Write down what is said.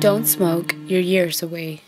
don't smoke, Your years away.